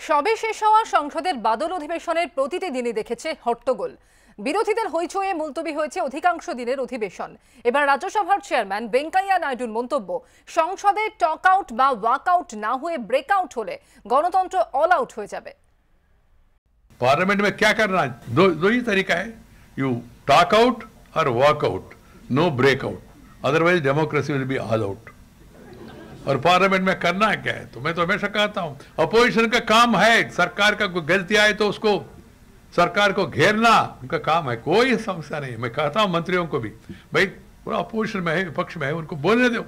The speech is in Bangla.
সবে শেষ হওয়া সংসদের বাদল অধিবেশনের প্রতিটি দিনই দেখেছে হট্টগোল বিরোধীদের হইচয়ে মুলতবি হয়েছে অধিকাংশ দিনের অধিবেশন এবার রাজ্যসভার চেয়ারম্যান ভেঙ্কাইয়া নাইডুর মন্তব্য সংসদে টক আউট বা ওয়াক আউট না হয়ে ব্রেকআউট হলে গণতন্ত্র অল আউট হয়ে যাবে पार्लियामेंट में क्या करना है दो दो ही तरीका है यू टॉक आउट और walk out no break out otherwise democracy will be all out और पार्लियामेंट में करना क्या है? तो मैं तो हमेशा कहता हूँ, अपोजिशन का काम है, सरकार का कोई गलती आए तो उसको, सरकार को घेरना, उनका काम है, कोई समस्या नहीं मैं कहता हूँ मंत्रियों को भी, भाई, पूरा अपोजिशन में है, विपक्ष में है, उनको बोलने दो।